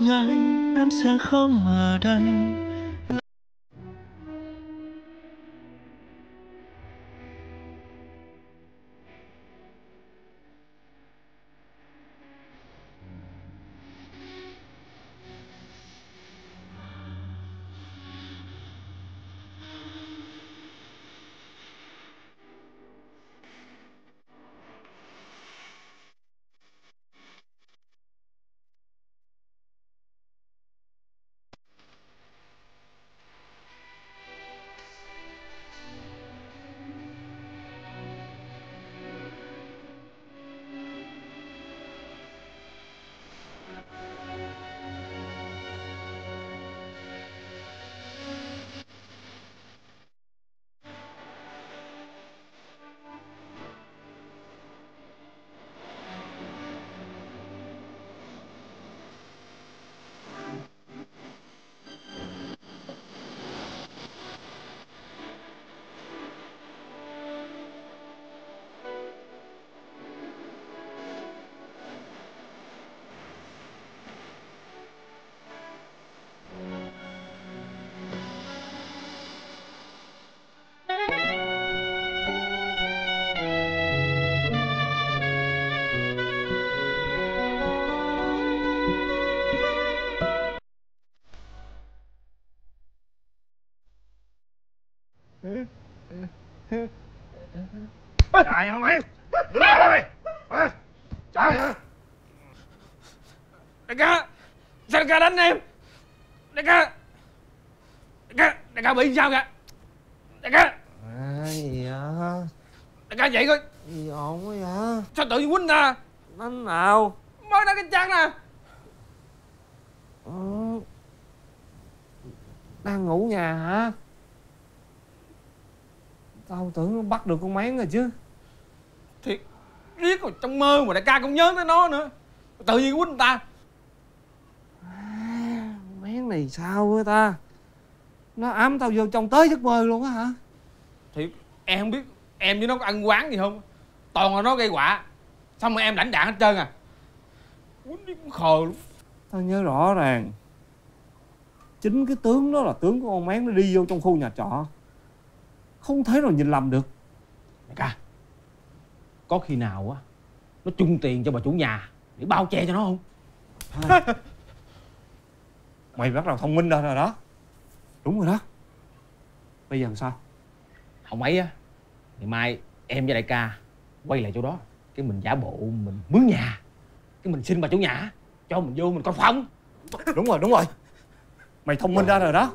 ngày em sẽ không ở đây. Trời ơi Trời ơi. Đại ca Sao đại ca đánh em? Đại ca. Đại ca Đại ca bị sao kìa? Đại ca. À, gì vậy? Đại ca dậy coi. Gì ổn quá vậy? Sao tự nhiên quýnh ta? Đánh nào? Mới đánh cái chân nè. Ừ. Đang ngủ nhà hả? Tao tưởng nó bắt được con mén rồi chứ Rồi trong mơ mà đại ca cũng nhớ tới nó nữa. Tự nhiên quýnh ta. Con mén này sao với ta? Nó ám tao vô trong tới giấc mơ luôn á hả? Thiệt Em không biết Em với nó có ăn quán gì không? Toàn là nó gây họa Xong rồi em lãnh đạn hết trơn à. Quýnh đi cũng khờ luôn. Tao nhớ rõ ràng. Chính cái tướng đó là tướng của con mén nó đi vô trong khu nhà trọ. Không thể nào nhìn lầm được. Đại ca Có khi nào á Nó chung tiền cho bà chủ nhà Để bao che cho nó không? Mày bắt đầu thông minh rồi, rồi đó. Đúng rồi đó. Bây giờ làm sao? Không ấy á Ngày mai em với đại ca Quay lại chỗ đó Cái mình giả bộ mình mướn nhà Cái mình xin bà chủ nhà Cho mình vô mình coi phòng. Đúng rồi, đúng rồi. Mày thông minh ra rồi đó.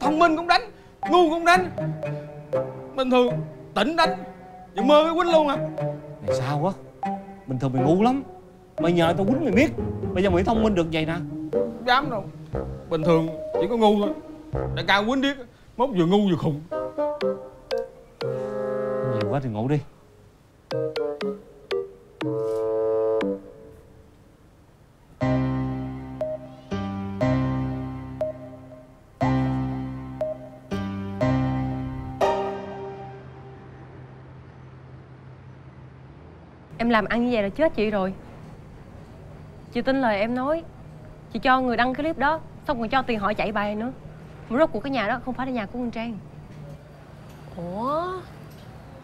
Thông minh cũng đánh Ngu cũng đánh Bình thường tỉnh đánh Giờ mơ cái quýnh luôn à. Mày sao quá Bình thường mày ngu lắm. Mày nhờ tao quýnh mày biết Bây giờ mày thông minh được vậy nè. Không dám đâu. Bình thường chỉ có ngu thôi. Đại ca quýnh điếc Mốt vừa ngu vừa khùng. Nhiều quá thì ngủ đi. Em làm ăn như vậy là chết chị rồi. Chị tin lời em nói. Chị cho người đăng cái clip đó Xong còn cho tiền họ chạy bài nữa. Mà rốt cuộc cái nhà đó không phải là nhà của con Trang. Ủa?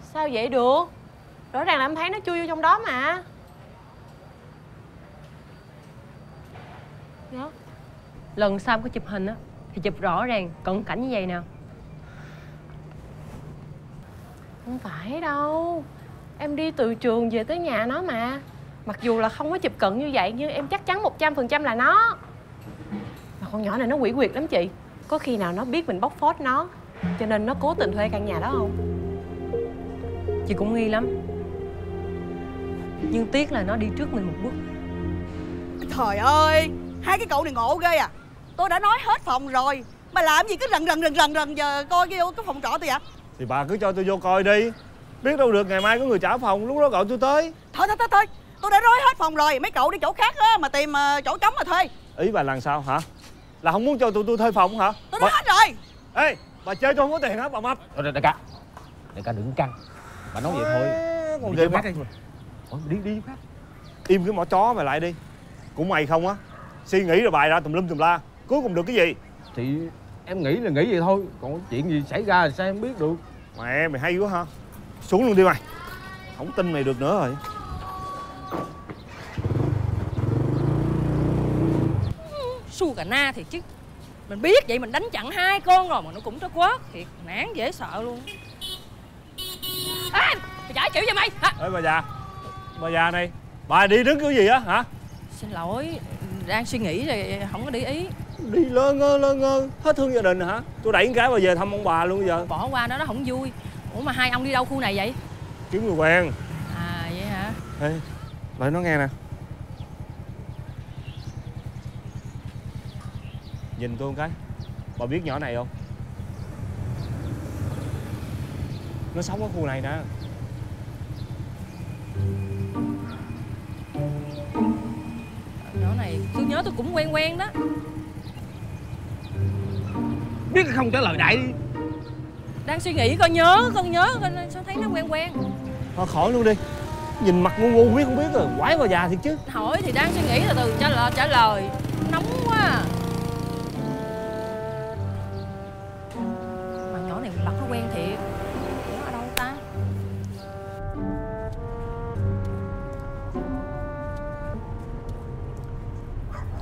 Sao vậy được? Rõ ràng là em thấy nó chui vô trong đó mà. Dạ. Lần sau em có chụp hình á Thì chụp rõ ràng cận cảnh như vậy nào? Không phải đâu Em đi từ trường về tới nhà nó mà. Mặc dù là không có chụp cận như vậy Nhưng em chắc chắn 100% là nó. Mà con nhỏ này nó quỷ quyệt lắm chị. Có khi nào nó biết mình bóc phốt nó Cho nên nó cố tình thuê căn nhà đó không? Chị cũng nghi lắm. Nhưng tiếc là nó đi trước mình một bước. Trời ơi Hai cái cậu này ngộ ghê à. Tôi đã nói hết phòng rồi Mà làm gì cứ rần rần rần rần rần giờ coi cái cái phòng trọ tôi vậy? Thì bà cứ cho tôi vô coi đi Biết đâu được ngày mai có người trả phòng Lúc đó gọi tôi tới. Thôi thôi thôi thôi. Tôi đã nói hết phòng rồi Mấy cậu đi chỗ khác á Mà tìm ờ, chỗ trống mà thuê. Ý bà làm sao hả? Là không muốn cho tụi tôi thuê phòng hả? Tôi nói hết rồi. Ê bà chơi tôi không có tiền hả bà mập Thôi đại ca. Đại ca đừng căng. Bà nói vậy thôi. Còn mắt khác đi. Đi khác Im cái mỏ chó mày lại đi. Của mày không á. Suy nghĩ rồi bài ra tùm lum tùm la. Cuối cùng được cái gì? Thì em nghĩ là nghĩ vậy thôi. Còn chuyện gì xảy ra thì sao em biết được? Mẹ mày hay quá ha xuống luôn đi mày. Không tin mày được nữa rồi. Su cà na thiệt chứ. Mình biết vậy mình đánh chặn hai con rồi mà nó cũng trớt quớt thiệt nản dễ sợ luôn. À, mày giải chịu cho mày. Hả? Ê bà già. Bà già này bà đi đứng kiểu gì á hả? Xin lỗi đang suy nghĩ rồi không có để ý. Đi lơ ngơ lơ ngơ. Hết thương gia đình hả? Tôi đẩy cái bà về thăm ông bà luôn bây giờ. Bỏ qua đó nó không vui ủa mà hai ông đi đâu khu này vậy? Kiếm người quen. À vậy hả? Ê lại nó nghe nè. Nhìn tôi một cái. Bà biết nhỏ này không? Nó sống ở khu này nè. Nhỏ này tôi nhớ tôi cũng quen quen đó. Biết không trả lời đại đi đang suy nghĩ con nhớ con nhớ con sao thấy nó quen quen. Thôi khỏi luôn đi. Nhìn mặt ngu ngu biết không biết rồi quái bà già thiệt chứ. Hỏi thì đang suy nghĩ từ từ trả lời trả lời. Nóng quá mà nhỏ này mặt nó quen thiệt. Nó ở đâu ta?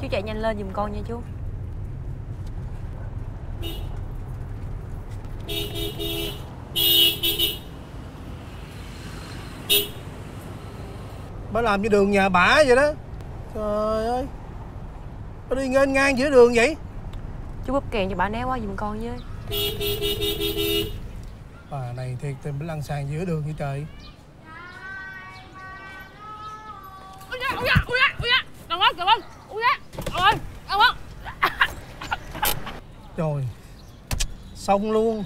Chú chạy nhanh lên giùm con nha chú Bà làm như đường nhà bả vậy đó. Trời ơi. Bà đi ngang ngang giữa đường vậy. Chú bóp kèn cho bà né qua giùm con với. Bà này thiệt tình bà lăn sàn giữa đường vậy trời. Ui da ui da ui da ui da. Đừng ơi đừng ơi ui da ôi đừng ơi Trời. Xong luôn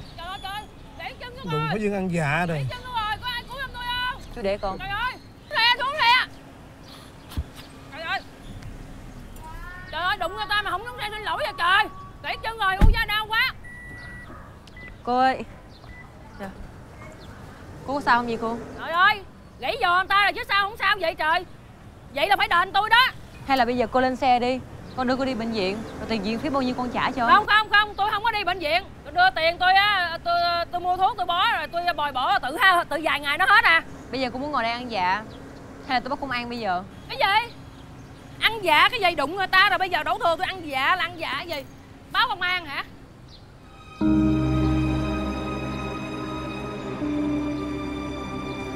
rồi phải dân ăn dạ rồi. rồi có ai cứu giùm tôi không? Chú để con. Trời ơi le xuống le trời ơi. Trời ơi đụng người ta mà không xuống xe xin lỗi vậy trời. Gãy chân rồi ui da đau quá. Cô ơi. Dạ. Cô có sao không vậy cô? Trời ơi gãy giò người ta rồi chứ sao không sao vậy trời. Vậy là phải đền tôi đó. Hay là bây giờ cô lên xe đi. Con đưa cô đi bệnh viện. Rồi tiền viện phí bao nhiêu con trả cho? Không không không tôi không có đi bệnh viện. tôi đưa tiền tôi á tôi tôi mua thuốc tôi bó rồi tôi bồi bổ tự ha tự vài ngày nó hết à. Bây giờ cô muốn ngồi đây ăn dạ Hay là tôi bắt công an bây giờ? Cái gì? Ăn dạ cái gì đụng người ta rồi bây giờ đổ thừa tôi ăn dạ là ăn dạ gì? Báo công an hả?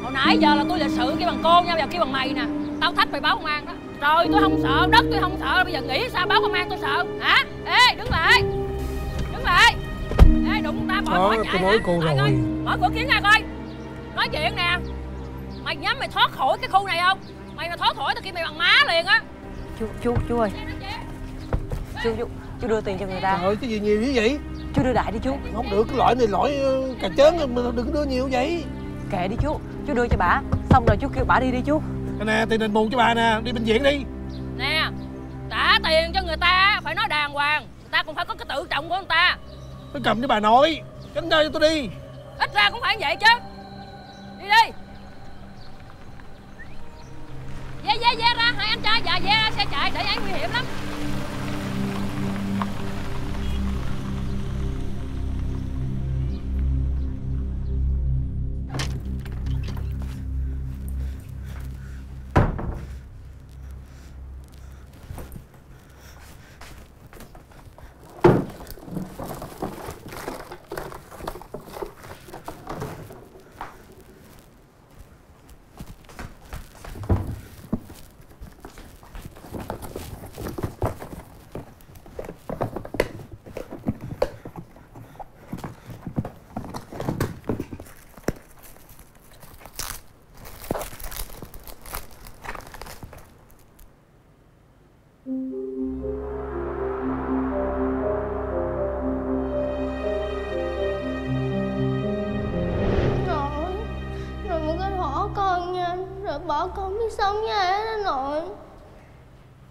Hồi nãy giờ là tôi lịch sự kêu bằng cô nha bây giờ kêu bằng mày nè. Tao thách mày báo công an đó. Rồi tôi không sợ đất tôi không sợ. Bây giờ nghĩ sao báo công an tôi sợ hả? Ê đứng lại đứng lại đụng ta bỏ tôi chạy hả? cô rồi. coi, mở cửa kiến ra coi. Nói chuyện nè. Mày dám mày thoát khỏi cái khu này không? Mày mà thoát khỏi tao kêu mày bằng má liền á. Chú, chú, chú ơi. Chú, chú, chú đưa tiền cho người ta. Trời ơi cái gì nhiều như vậy? Chú đưa đại đi chú. Không được cái loại này loại ờ, cà chớn mà đừng có đưa nhiều vậy. Kệ đi chú. Chú đưa cho bà. Xong rồi chú kêu bà đi đi chú. Nè tiền đền bù cho bà nè. Đi bệnh viện đi. Nè trả tiền cho người ta phải nói đàng hoàng. Người ta cũng phải có cái tự trọng của người ta Tôi cầm cho bà nội Tránh ra cho tôi đi. Ít ra cũng phải vậy chứ. Đi đi. Dê dê dê ra, hai anh trai dạ dê ra xe chạy, để anh nguy hiểm lắm.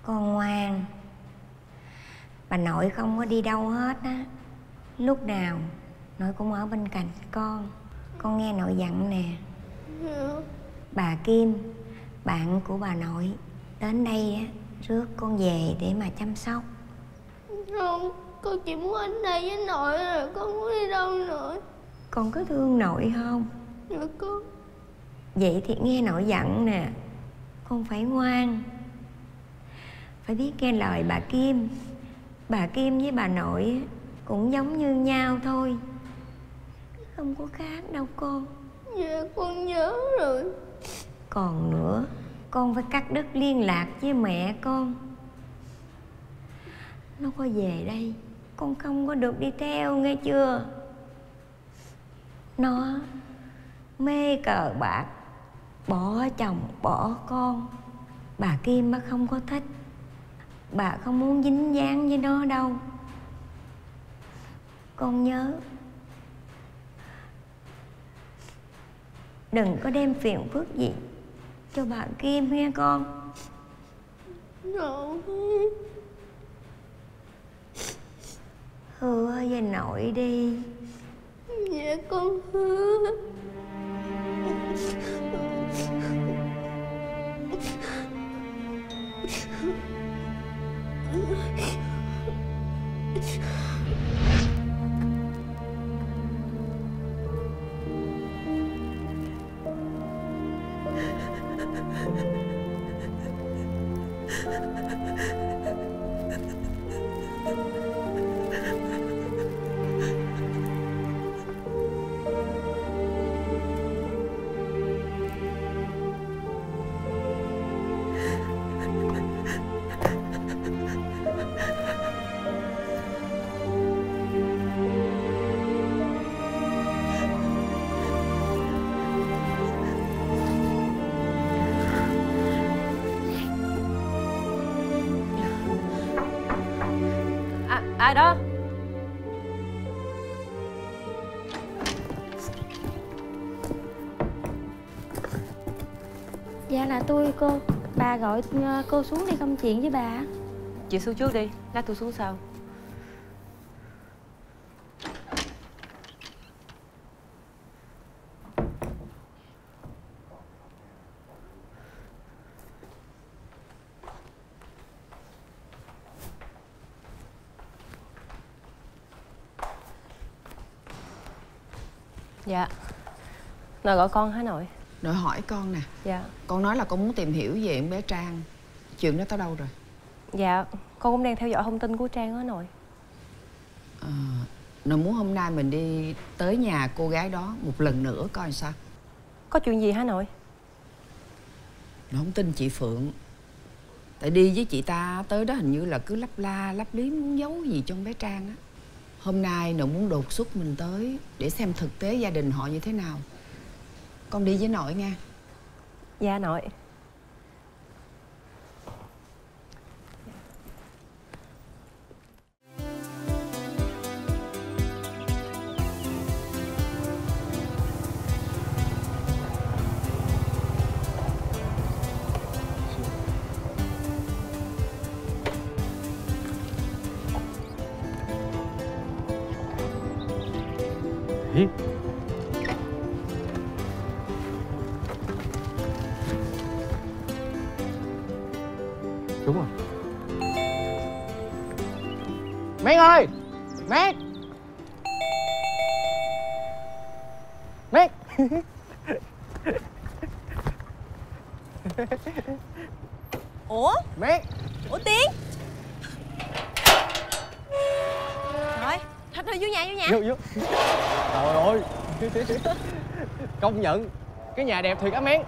Con ngoan. Bà nội không có đi đâu hết á. Lúc nào nội cũng ở bên cạnh con. Con nghe nội dặn nè. Bà Kim Bạn của bà nội Đến đây á rước con về để mà chăm sóc. Không Con chỉ muốn ở đây với nội rồi Con muốn đi đâu nữa. Con có thương nội không? Dạ con. Vậy thì nghe nội dặn nè. Con phải ngoan phải biết nghe lời bà kim. Bà kim với bà nội cũng giống như nhau thôi. Không có khác đâu con Dạ con nhớ rồi. Còn nữa con phải cắt đứt liên lạc với mẹ con. Nó có về đây con không có được đi theo nghe chưa? Nó mê cờ bạc bỏ chồng bỏ con. Bà kim bà không có thích bà không muốn dính dáng với nó đâu. Con nhớ đừng có đem phiền phức gì cho bà kim nghe con. Nội hứa với nội đi. Dạ con hứa tôi cô, Bà gọi ờ, cô xuống đi công chuyện với bà. Chị xuống trước đi, Lát tôi xuống sau. Dạ Nội gọi con hả nội. Nội hỏi con nè. Dạ. Con nói là con muốn tìm hiểu về em bé Trang. Chuyện đó tới đâu rồi? Dạ Con cũng đang theo dõi thông tin của Trang đó nội. À, Nội muốn hôm nay mình đi tới nhà cô gái đó Một lần nữa coi sao? Có chuyện gì hả nội? Nội không tin chị Phượng. Tại đi với chị ta tới đó hình như là cứ lắp la lắp lý muốn giấu gì trong bé Trang á. Hôm nay nội muốn đột xuất mình tới Để xem thực tế gia đình họ như thế nào con đi với nội nha. Dạ nội. Đúng rồi. Mét ơi! Mét Mét Ủa? Mét Ủa Tiến? Rồi, thôi thôi vô nhà vô nhà. Vô vô. Trời ơi. Công nhận Cái nhà đẹp thiệt á Mét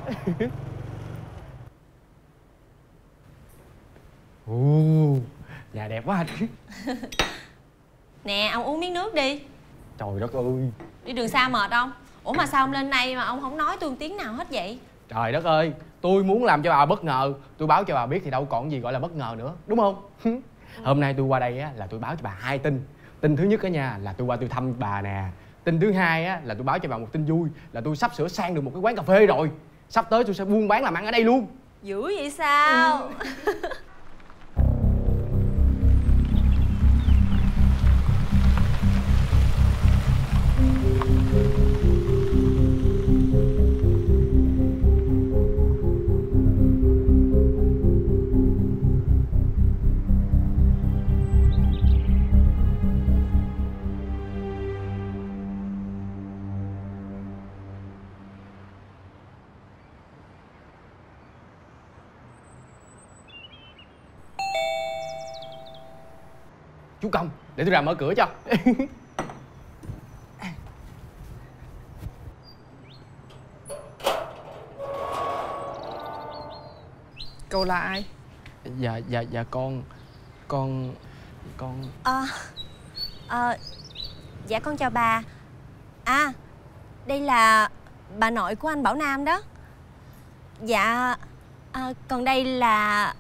Nhà quá anh. Nè, ông uống miếng nước đi. Trời đất ơi. Đi đường xa mệt không? Ủa mà sao ông lên đây mà ông không nói tôi tiếng nào hết vậy? Trời đất ơi Tôi muốn làm cho bà bất ngờ. Tôi báo cho bà biết thì đâu còn gì gọi là bất ngờ nữa Đúng không? Hôm nay tôi qua đây á là tôi báo cho bà hai tin. Tin thứ nhất á nha là tôi qua tôi thăm bà nè. Tin thứ hai á là tôi báo cho bà một tin vui Là tôi sắp sửa sang được một cái quán cà phê rồi. Sắp tới tôi sẽ buôn bán làm ăn ở đây luôn. Dữ vậy sao? chú công để tôi ra mở cửa cho. Cậu là ai? dạ dạ dạ con con con. Ờ Ờ Dạ con chào bà. À Đây là bà nội của anh Bảo Nam đó. Dạ à, Còn đây là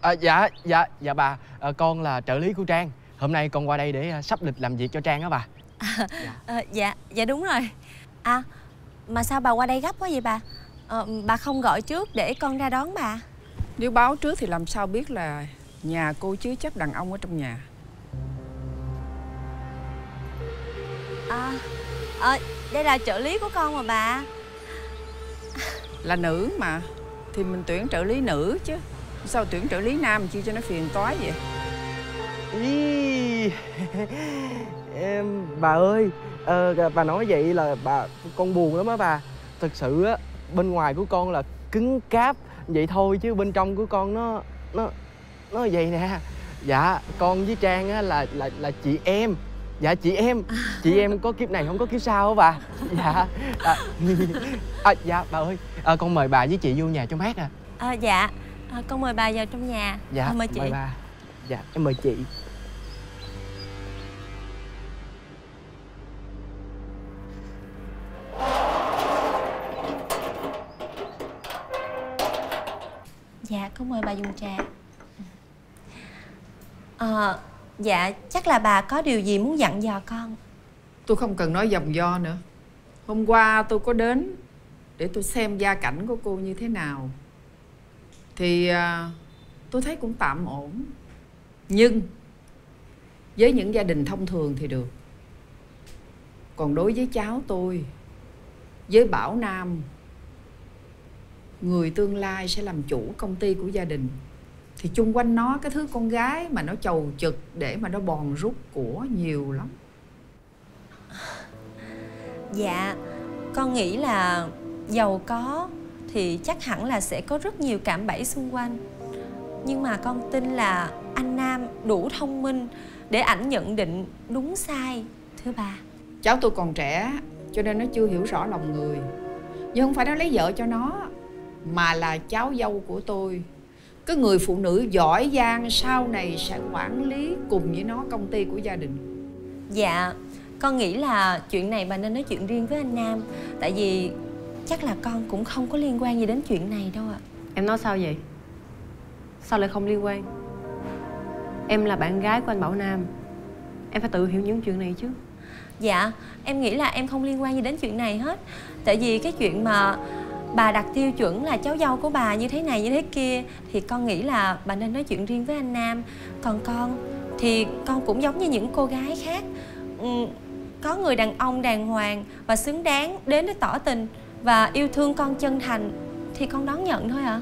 à, dạ dạ dạ bà. À, con là trợ lý của trang. Hôm nay con qua đây để à, sắp lịch làm việc cho trang á bà. À, Dạ Dạ đúng rồi. À Mà sao bà qua đây gấp quá vậy bà? Ờ, Bà không gọi trước để con ra đón bà. Nếu báo trước thì làm sao biết là nhà cô chứa chấp đàn ông ở trong nhà? À à, Đây là trợ lý của con mà bà. Là nữ mà Thì mình tuyển trợ lý nữ chứ Sao tuyển trợ lý nam chi cho nó phiền toái vậy? Ý, em bà ơi ờ, bà nói vậy là bà con buồn lắm á bà. Thật sự á bên ngoài của con là cứng cáp vậy thôi chứ bên trong của con nó nó nó vậy nè. Dạ con với trang á là là là chị em. Dạ chị em. Chị em có kiếp này không có kiếp sau á bà. Dạ à, à, dạ bà ơi. À, con mời bà với chị vô nhà cho mát à à, Dạ à, Con mời bà vào trong nhà. Dạ à, Mời chị. mời bà. Dạ em mời chị. Dạ con mời bà dùng trà. À, Dạ chắc là bà có điều gì muốn dặn dò con? Tôi không cần nói dòng do nữa. Hôm qua tôi có đến Để tôi xem gia cảnh của cô như thế nào thì à, tôi thấy cũng tạm ổn. Nhưng Với những gia đình thông thường thì được. Còn đối với cháu tôi Với Bảo Nam Người tương lai sẽ làm chủ công ty của gia đình. Thì chung quanh nó cái thứ con gái mà nó chầu chực Để mà nó bòn rút của nhiều lắm. Dạ Con nghĩ là giàu có thì chắc hẳn là sẽ có rất nhiều cạm bẫy xung quanh. Nhưng mà con tin là anh Nam đủ thông minh Để ảnh nhận định đúng sai Thưa bà. Cháu tôi còn trẻ Cho nên nó chưa hiểu rõ lòng người. Nhưng không phải nó lấy vợ cho nó Mà là cháu dâu của tôi. Cái người phụ nữ giỏi giang Sau này sẽ quản lý cùng với nó công ty của gia đình. Dạ Con nghĩ là chuyện này bà nên nói chuyện riêng với anh Nam. Tại vì chắc là con cũng không có liên quan gì đến chuyện này đâu ạ. Em nói sao vậy? Sao lại không liên quan? Em là bạn gái của anh Bảo Nam. Em phải tự hiểu những chuyện này chứ. Dạ em nghĩ là em không liên quan gì đến chuyện này hết. Tại vì cái chuyện mà bà đặt tiêu chuẩn là cháu dâu của bà như thế này như thế kia Thì con nghĩ là bà nên nói chuyện riêng với anh Nam. Còn con thì con cũng giống như những cô gái khác. Ừ, Có người đàn ông đàng hoàng và xứng đáng đến để tỏ tình và yêu thương con chân thành Thì con đón nhận thôi ạ. À.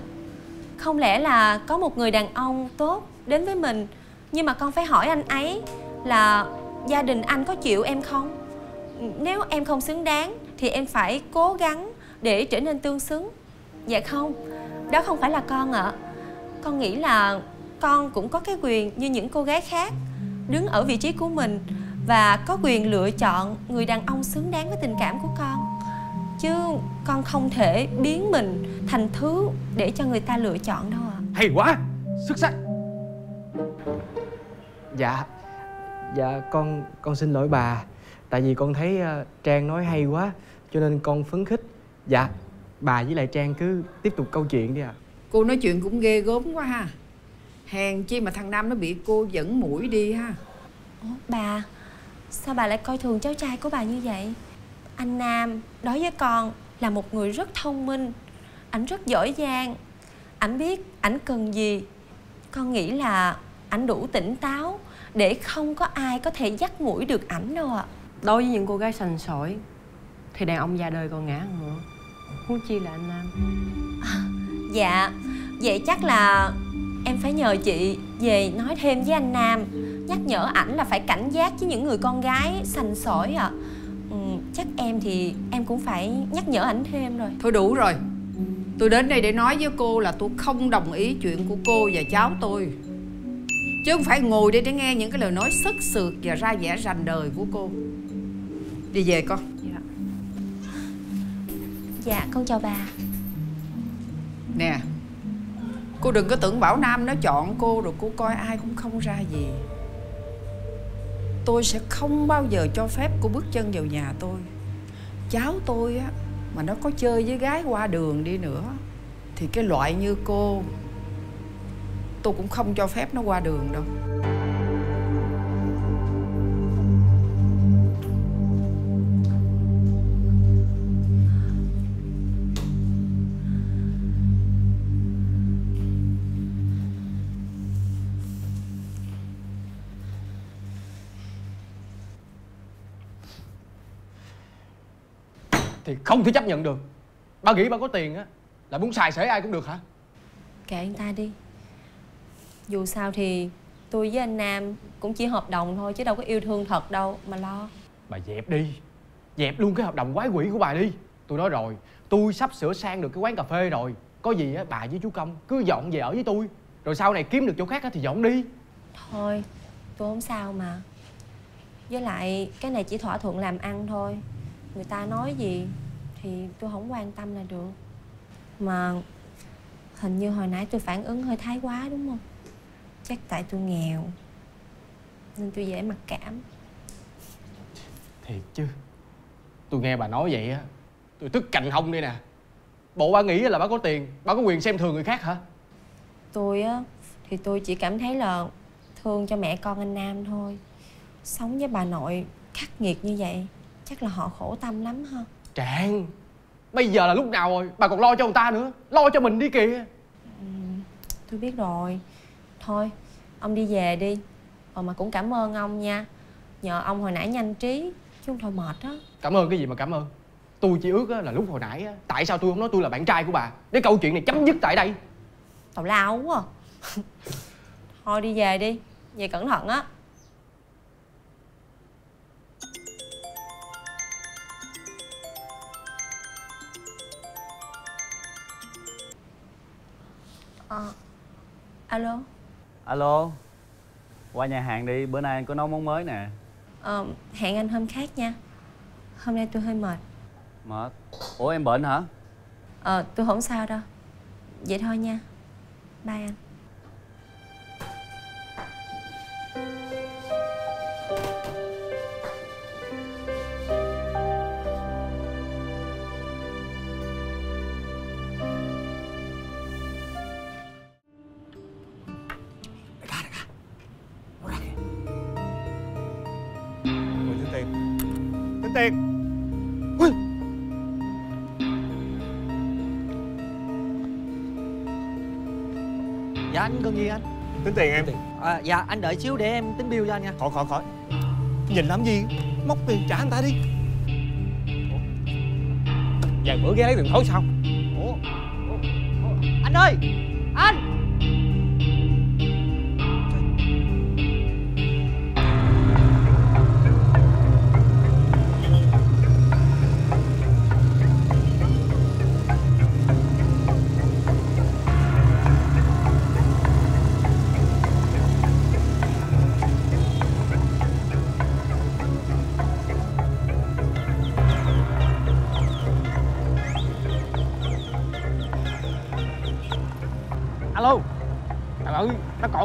Không lẽ là có một người đàn ông tốt đến với mình, Nhưng mà con phải hỏi anh ấy là gia đình anh có chịu em không? Nếu em không xứng đáng thì em phải cố gắng để trở nên tương xứng. Dạ không, đó không phải là con ạ. Con nghĩ là con cũng có cái quyền như những cô gái khác, đứng ở vị trí của mình và có quyền lựa chọn người đàn ông xứng đáng với tình cảm của con chứ con không thể biến mình thành thứ để cho người ta lựa chọn đâu ạ. Hay quá xuất sắc. Dạ dạ con con xin lỗi bà. Tại vì con thấy uh, trang nói hay quá cho nên con phấn khích. Dạ bà với lại trang cứ tiếp tục câu chuyện đi ạ. À. Cô nói chuyện cũng ghê gớm quá ha. Hèn chi mà thằng Nam nó bị cô dẫn mũi đi ha. Ủa, bà Sao bà lại coi thường cháu trai của bà như vậy Anh Nam đối với con là một người rất thông minh. Ảnh rất giỏi giang. Ảnh biết ảnh cần gì. Con nghĩ là ảnh đủ tỉnh táo Để không có ai có thể dắt mũi được ảnh đâu ạ. Đối với những cô gái sành sỏi Thì đàn ông già đời còn ngã nữa. Huống chi là anh Nam. À, Dạ. Vậy chắc là em phải nhờ chị về nói thêm với anh Nam. Nhắc nhở ảnh là phải cảnh giác với những người con gái sành sỏi ạ. à. Ừ, Chắc em thì em cũng phải nhắc nhở ảnh thêm rồi. Thôi đủ rồi. Tôi đến đây để nói với cô là tôi không đồng ý chuyện của cô và cháu tôi. Chứ không phải ngồi đây để nghe những cái lời nói sức sượt và ra vẻ rành đời của cô. Đi về con. Dạ. Dạ con chào bà. Nè cô đừng có tưởng bảo nam nó chọn cô rồi cô coi ai cũng không ra gì tôi sẽ không bao giờ cho phép cô bước chân vào nhà tôi. Cháu tôi á, mà nó có chơi với gái qua đường đi nữa, thì cái loại như cô, tôi cũng không cho phép nó qua đường đâu. Thì không thể chấp nhận được. Ba nghĩ ba có tiền á là muốn xài xể ai cũng được hả? Kệ anh ta đi. Dù sao thì tôi với anh nam cũng chỉ hợp đồng thôi chứ đâu có yêu thương thật đâu mà lo. Bà dẹp đi. Dẹp luôn cái hợp đồng quái quỷ của bà đi. Tôi nói rồi tôi sắp sửa sang được cái quán cà phê rồi. Có gì á bà với chú công cứ dọn về ở với tôi. Rồi sau này kiếm được chỗ khác á thì dọn đi. Thôi tôi không sao mà. Với lại cái này chỉ thỏa thuận làm ăn thôi. Người ta nói gì thì tôi không quan tâm là được. Mà hình như hồi nãy tôi phản ứng hơi thái quá đúng không? Chắc tại tôi nghèo nên tôi dễ mặc cảm. Thiệt chứ. Tôi nghe bà nói vậy á tôi tức cành hông đây nè. Bộ bà nghĩ là bà có tiền bà có quyền xem thường người khác hả? Tôi á thì tôi chỉ cảm thấy là thương cho mẹ con anh nam thôi. Sống với bà nội khắc nghiệt như vậy chắc là họ khổ tâm lắm ha trạng bây giờ là lúc nào rồi? Bà còn lo cho người ta nữa lo cho mình đi kìa. Ừ, tôi biết rồi. Thôi ông đi về đi. Ờ mà cũng cảm ơn ông nha. Nhờ ông hồi nãy nhanh trí chứ không thôi mệt á. Cảm ơn cái gì mà cảm ơn? Tôi chỉ ước á, là lúc hồi nãy á, tại sao tôi không nói tôi là bạn trai của bà? Để câu chuyện này chấm dứt tại đây. Tào lao quá à. thôi đi về đi về cẩn thận á Ờ, alo? Alo? Qua nhà hàng đi bữa nay anh có nấu món mới nè. Ờ, hẹn anh hôm khác nha. Hôm nay tôi hơi mệt. Mệt? Ủa em bệnh hả? Ờ tôi không sao đâu. Vậy thôi nha. Bye anh tiền Ui. Dạ anh cần gì anh? Tính tiền em À, dạ anh đợi xíu để em tính bill cho anh nha Khỏi khỏi khỏi Nhìn làm gì Móc tiền trả anh ta đi Vài bữa ghé lấy tiền thối xong Ủa? Ủa? Ủa? Anh ơi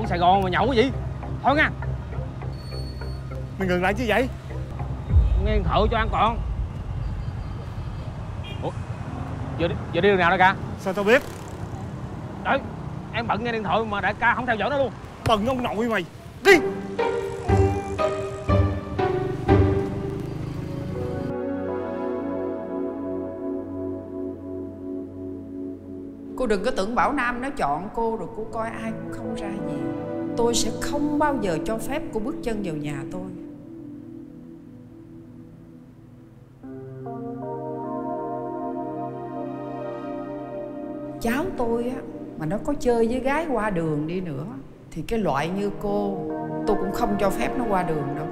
sài gòn mà nhậu cái gì? Thôi nha. Mày ngừng lại chứ vậy? Nghe thợ cho ăn còn. Ủa? Giờ đi, giờ đi đường nào đây ca? Sao tao biết? Đấy em bận nghe điện thoại mà đại ca không theo dõi nó luôn. Bần ông nội mày đừng có tưởng bảo nam nó chọn cô rồi cô coi ai cũng không ra gì. Tôi sẽ không bao giờ cho phép cô bước chân vào nhà tôi. Cháu tôi á, mà nó có chơi với gái qua đường đi nữa, thì cái loại như cô, tôi cũng không cho phép nó qua đường đâu.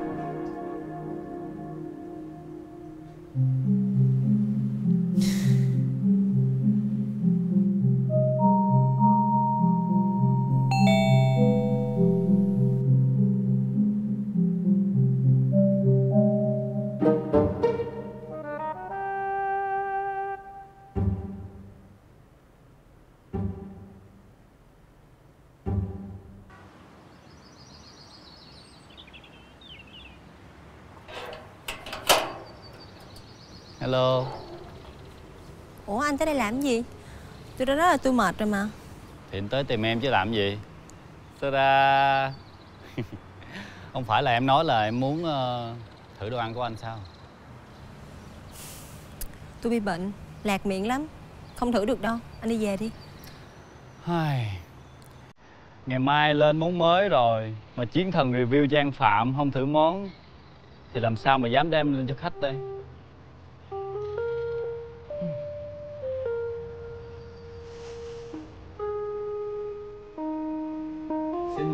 Đã nói là tôi mệt rồi mà. Thì anh tới tìm em chứ làm gì? Ta-da Không phải là em nói là em muốn ờ, thử đồ ăn của anh sao? Tôi bị bệnh Lạc miệng lắm Không thử được đâu Anh đi về đi. Ngày mai lên món mới rồi Mà chiến thần review Trang Phạm không thử món Thì làm sao mà dám đem lên cho khách đây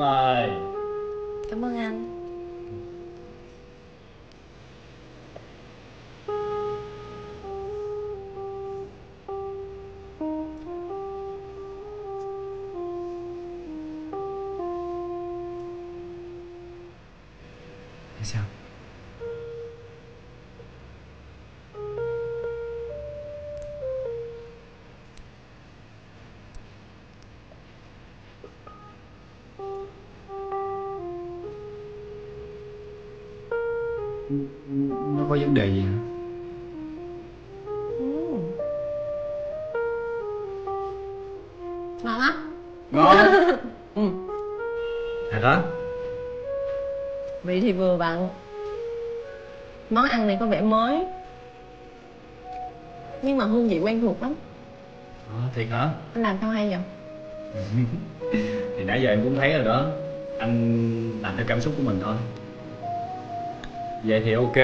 mời. Cảm ơn anh. Vấn đề gì hả? Ngon á Ngon. Thật đó Vị thì vừa vặn Món ăn này có vẻ mới. Nhưng mà hương vị quen thuộc lắm. Ờ, Thiệt hả? Anh làm sao hay vậy? Thì nãy giờ em cũng thấy rồi đó. Anh làm theo cảm xúc của mình thôi. Vậy thì ok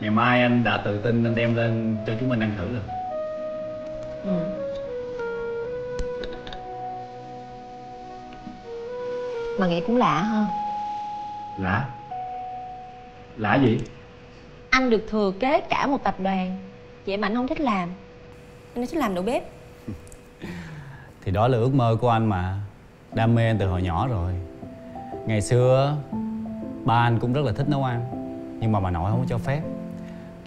Ngày mai anh đã tự tin anh đem lên cho chúng mình ăn thử rồi. Ừ. Mà nghĩ cũng lạ ha. Lạ? Lạ gì? Anh được thừa kế cả một tập đoàn. Vậy mà anh không thích làm. Anh thích làm đầu bếp. Thì đó là ước mơ của anh mà. Đam mê anh từ hồi nhỏ rồi. Ngày xưa Ba anh cũng rất là thích nấu ăn. Nhưng mà bà nội không có cho phép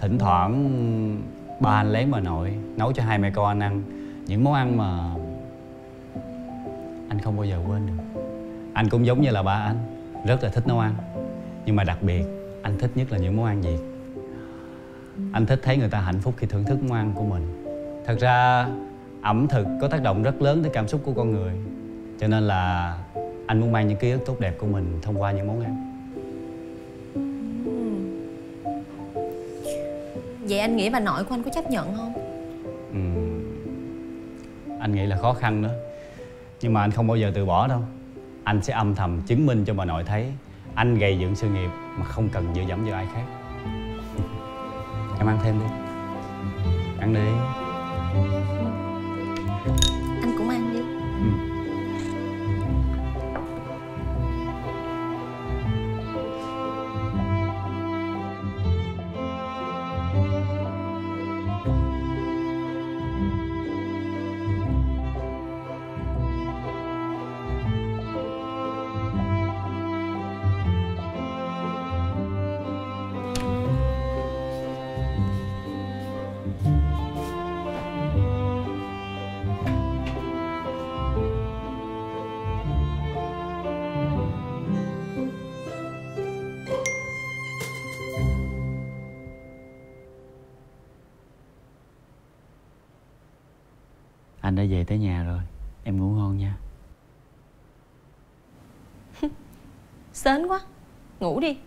Thỉnh thoảng Ba anh lén bà nội, Nấu cho hai mẹ con anh ăn. Những món ăn mà Anh không bao giờ quên được. Anh cũng giống như là ba anh, Rất là thích nấu ăn. Nhưng mà đặc biệt, Anh thích nhất là những món ăn Việt Anh thích thấy người ta hạnh phúc khi thưởng thức món ăn của mình. Thật ra, ẩm thực có tác động rất lớn tới cảm xúc của con người. Cho nên là anh muốn mang những ký ức tốt đẹp của mình thông qua những món ăn. Vậy anh nghĩ bà nội của anh có chấp nhận không? Ừ. anh nghĩ là khó khăn đó nhưng mà anh không bao giờ từ bỏ đâu anh sẽ âm thầm chứng minh cho bà nội thấy anh gây dựng sự nghiệp mà không cần dựa dẫm vào ai khác em ăn thêm đi ăn đi đã về tới nhà rồi. Em ngủ ngon nha. Sến quá. Ngủ đi.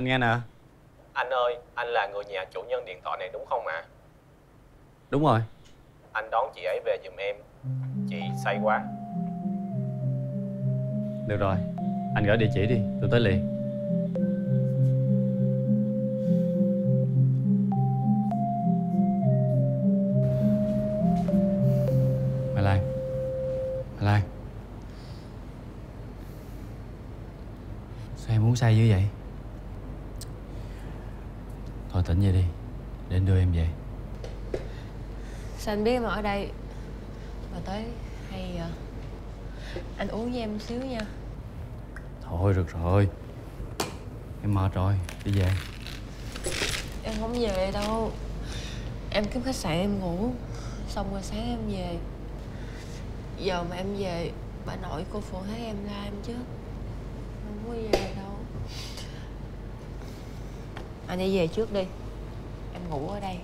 Anh nghe nè. Anh ơi, anh là người nhà chủ nhân điện thoại này đúng không ạ? đúng rồi. Anh đón chị ấy về giùm em. Chị say quá. Được rồi. Anh gửi địa chỉ đi. Tôi tới liền. Mai Lan. Mai Lan. Sao em uống say dữ vậy tỉnh về đi. Để anh đưa em về. Sao anh biết em ở đây? Bà tới hay à, anh uống với em xíu nha. Thôi được rồi. Em mệt rồi, đi về. Em không về đâu. Em kiếm khách sạn em ngủ. Xong rồi sáng em về. Giờ mà em về bà nội cô phụ thấy em la em chứ không có về đâu. Anh đi về trước đi ngủ ở đây.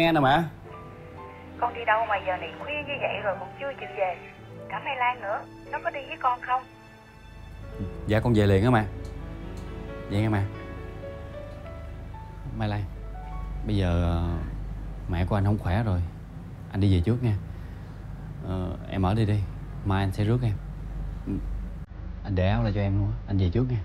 Nghe nè mẹ Con đi đâu mà giờ này khuya như vậy rồi còn chưa chịu về. Cả Mai Lan nữa Nó có đi với con không? Dạ con về liền á mẹ Vậy nghe mẹ Mai Lan Bây giờ ờ, mẹ của anh không khỏe rồi. Anh đi về trước nha. Ờ, Em ở đây đi. Mai anh sẽ rước em. Ừ. Anh để áo lại cho em luôn á. Anh về trước nha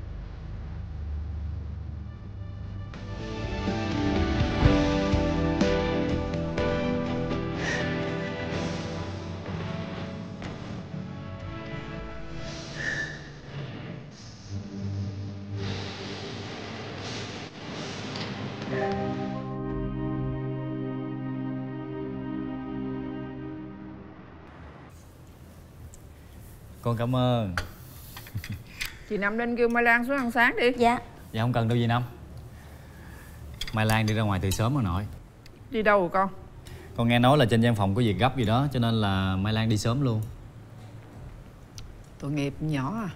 Con cảm ơn. Chị Năm lên kêu Mai Lan xuống ăn sáng đi. Dạ. Dạ không cần đâu gì Năm. Mai Lan đi ra ngoài từ sớm rồi nội. Đi đâu rồi con? Con nghe nói là trên văn phòng có việc gấp gì đó Cho nên là Mai Lan đi sớm luôn. Tội nghiệp nhỏ à.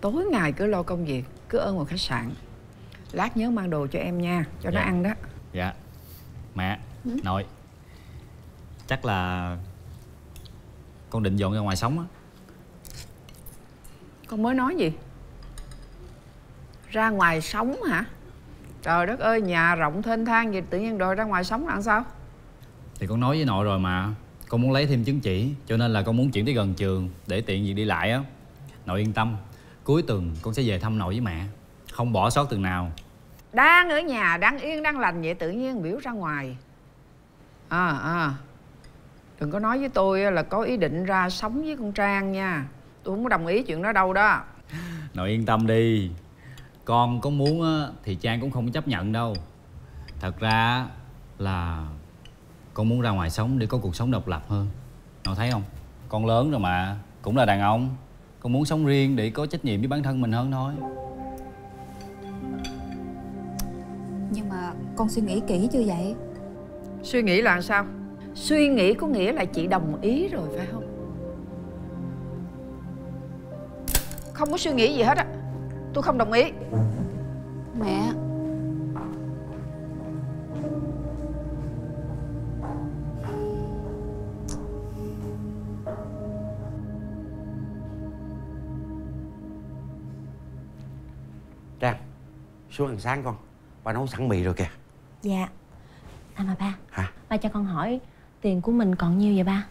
Tối ngày cứ lo công việc Cứ ơn một khách sạn. Lát nhớ mang đồ cho em nha Cho nó Dạ. ăn đó. Dạ. Mẹ Ừ. Nội. Chắc là Con định dọn ra ngoài sống á Con mới nói gì? Ra ngoài sống hả? Trời đất ơi nhà rộng thênh thang vậy Tự nhiên đòi ra ngoài sống là làm sao? Thì con nói với nội rồi mà. Con muốn lấy thêm chứng chỉ Cho nên là con muốn chuyển tới gần trường Để tiện việc đi lại á. Nội yên tâm Cuối tuần con sẽ về thăm nội với mẹ. Không bỏ sót tuần nào. Đang ở nhà đang yên đang lành vậy tự nhiên biểu ra ngoài. À à. Đừng có nói với tôi là có ý định ra sống với con trang nha tôi không có đồng ý chuyện đó đâu đó. Nội yên tâm đi. Con có muốn á thì trang cũng không chấp nhận đâu. Thật ra là con muốn ra ngoài sống để có cuộc sống độc lập hơn. Nội thấy không? Con lớn rồi mà cũng là đàn ông. Con muốn sống riêng để có trách nhiệm với bản thân mình hơn thôi. Nhưng mà con suy nghĩ kỹ chưa vậy? Suy nghĩ là sao? Suy nghĩ có nghĩa là chị đồng ý rồi phải không không có suy nghĩ gì hết á. Tôi không đồng ý. Mẹ. Trang Xuống ăn sáng con. Ba nấu sẵn mì rồi kìa. Dạ. À mà ba. Hả? Ba cho con hỏi Tiền của mình còn nhiêu vậy ba?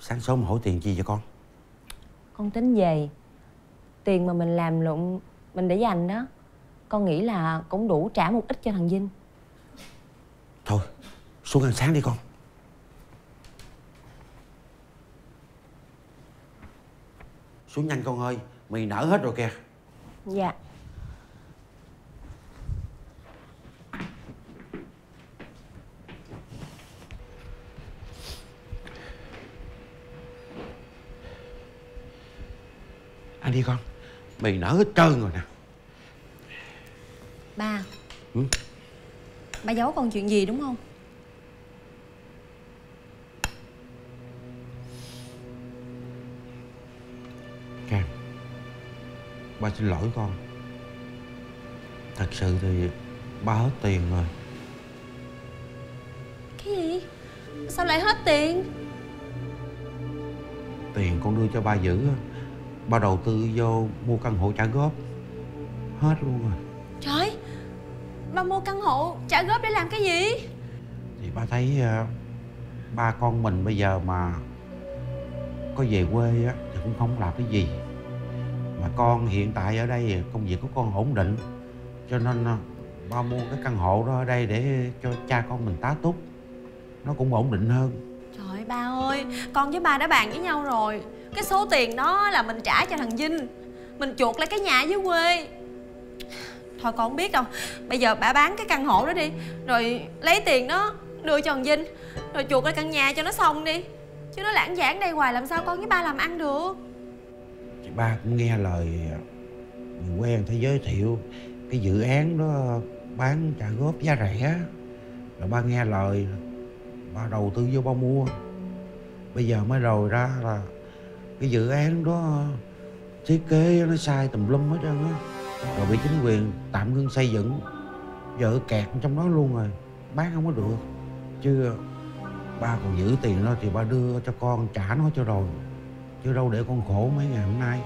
Sáng sớm hỏi tiền chi cho con? Con tính về Tiền mà mình làm lụng Mình để dành đó Con nghĩ là cũng đủ trả một ít cho thằng Vinh. Thôi xuống ăn sáng đi con. Xuống nhanh con ơi Mì nở hết rồi kìa. Dạ. Ăn đi con Mì nở hết trơn rồi nè. Ba. Ừ? Ba giấu con chuyện gì đúng không? Trang Ba xin lỗi con. Thật sự thì ba hết tiền rồi. Cái gì? Sao lại hết tiền? Tiền con đưa cho ba giữ á, Ba đầu tư vô mua căn hộ trả góp. Hết luôn rồi. Trời Ba mua căn hộ trả góp để làm cái gì? Thì ba thấy ờ, ba con mình bây giờ mà có về quê á, thì cũng không làm cái gì. Mà con hiện tại ở đây công việc của con ổn định Cho nên ờ, ba mua cái căn hộ đó ở đây để cho cha con mình tá túc. Nó cũng ổn định hơn. Trời ơi ba ơi Con với ba đã bàn với nhau rồi cái số tiền đó là mình trả cho thằng Vinh. Mình chuột lại cái nhà dưới quê. Thôi con không biết đâu. Bây giờ bà bán cái căn hộ đó đi, Rồi lấy tiền đó đưa cho thằng Vinh, Rồi chuột lại căn nhà cho nó xong đi. Chứ nó lãng giảng đây hoài, làm sao con với ba làm ăn được? Thì ba cũng nghe lời người quen thấy giới thiệu. Cái dự án đó bán trả góp giá rẻ. Rồi ba nghe lời, Ba đầu tư vô ba mua. Bây giờ mới rồi ra là cái dự án đó, Thiết kế nó sai tùm lum hết trơn á. Rồi bị chính quyền tạm ngưng xây dựng Giờ kẹt trong đó luôn rồi, Bán không có được. Chứ ba còn giữ tiền đó thì ba đưa cho con, trả nó cho rồi. Chứ đâu để con khổ mấy ngày hôm nay.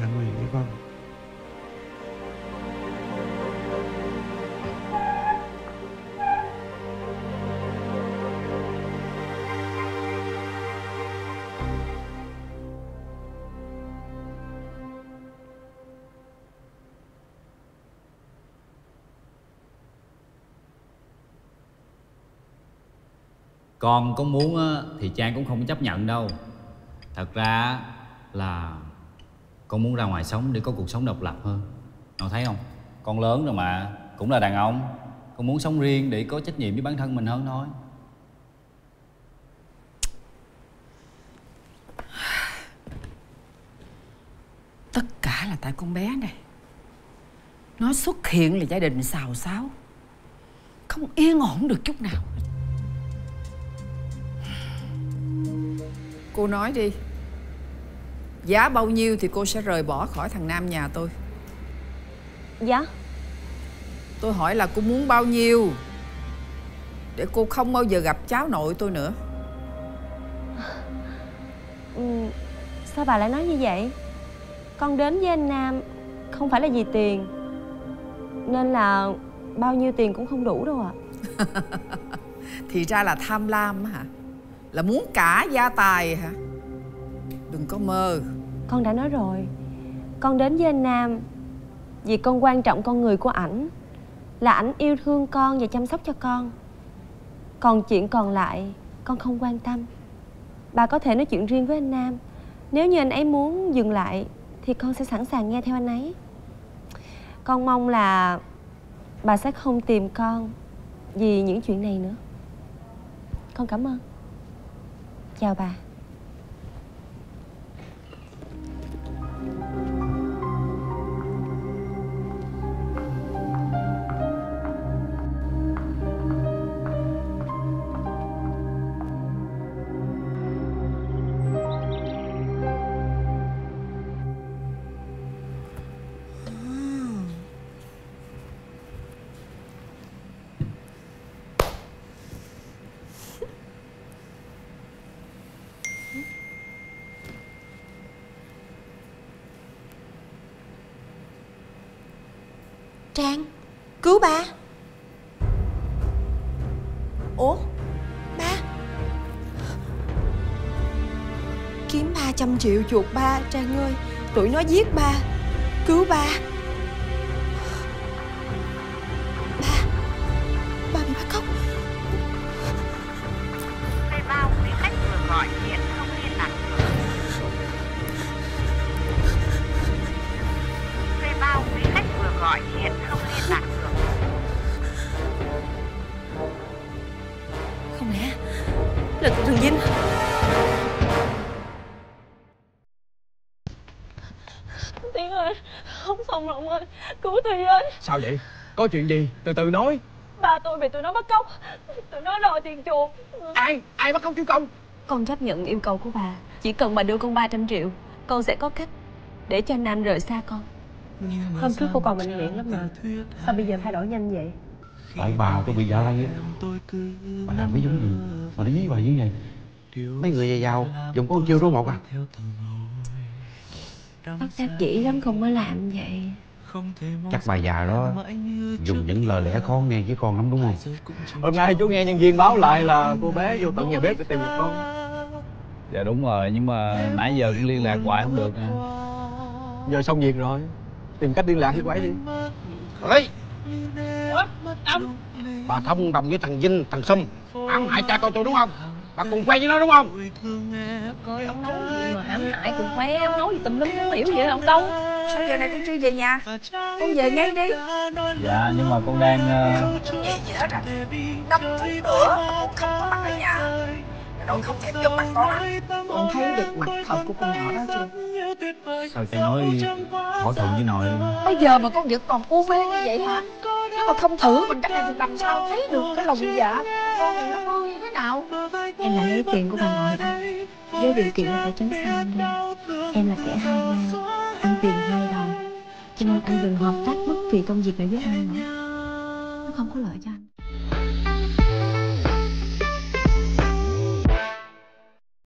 Ăn mì đi con. Con có muốn á, thì trang cũng không chấp nhận đâu. Thật ra là con muốn ra ngoài sống để có cuộc sống độc lập hơn. Con thấy không? Con lớn rồi mà, cũng là đàn ông. Con muốn sống riêng để có trách nhiệm với bản thân mình hơn thôi. Tất cả là tại con bé này. Nó xuất hiện là gia đình xào xáo. Không yên ổn được chút nào. Cô nói đi. Giá bao nhiêu thì cô sẽ rời bỏ khỏi thằng nam nhà tôi? Dạ. Tôi hỏi là cô muốn bao nhiêu? Để cô không bao giờ gặp cháu nội tôi nữa. Ừ, Sao bà lại nói như vậy? Con đến với anh Nam Không phải là vì tiền Nên là bao nhiêu tiền cũng không đủ đâu ạ. Thì ra là tham lam hả là muốn cả gia tài hả? Đừng có mơ. Con đã nói rồi. Con đến với anh Nam Vì con quan trọng con người của ảnh, Là ảnh yêu thương con và chăm sóc cho con. Còn chuyện còn lại, Con không quan tâm. Bà có thể nói chuyện riêng với anh Nam. Nếu như anh ấy muốn dừng lại, Thì con sẽ sẵn sàng nghe theo anh ấy. Con mong là Bà sẽ không tìm con Vì những chuyện này nữa. Con cảm ơn. Chào bà Cứu ba. Ủa, Ba. Kiếm 300 triệu chuột ba, Trang ơi. Tụi nó giết ba. Cứu ba. Có chuyện gì? Từ từ nói. Ba tôi bị tụi nó bắt cóc. Tụi nó đòi tiền chuộc. Ai? Ai bắt cóc chú công? Con chấp nhận yêu cầu của bà. Chỉ cần bà đưa con 300 triệu Con sẽ có cách Để cho anh Nam rời xa con. Hôm trước cô còn bệnh viện lắm mà. Sao bây giờ thay đổi nhanh vậy? Tại bà tôi bị dạ lây á. Bà làm cái giống gì? Mà nó dí bà như vậy. Mấy người già giàu dùng có chiêu đó một à Bác đắc dĩ lắm không mới làm vậy Chắc bà già đó dùng những lời lẽ khó nghe với con lắm đúng không? Hôm nay chú nghe nhân viên báo lại là cô bé vô tận nhà bếp để tìm được con. Dạ đúng rồi nhưng mà nãy giờ cũng liên lạc hoài không được à. Giờ xong việc rồi Tìm cách liên lạc với cô ấy đi. Ê! Bà thông đồng với thằng Vinh, thằng Sum Ám hại cha con tôi đúng không Bà cùng quen với nó đúng không? Coi ông nói gì mà hãm hại cùng khoe Ông nói gì tùm lum không hiểu vậy ông Công Sao giờ này con chưa về nhà? Con về ngay đi. Dạ nhưng mà con đang ờ, Về gì hết à Đóng cửa. Không có mặt ở nhà Đội không thể chụp mặt con à Con thấy được mặt thật của con nhỏ đó chưa? Sao cha nói thỏa thuận với nội? Bây giờ mà con vẫn còn u mê như vậy hả? Nếu mà không thử mình cách này thì làm sao thấy được cái lòng dạ Con này nó hư như thế nào? Em đã lấy tiền của bà nội ba Với điều kiện là phải tránh xa anh ra Em là kẻ hai ngang Ăn tiền hai đòi Cho nên anh đừng hợp tác bất kỳ công việc nào với anh nữa. Nó không có lợi cho anh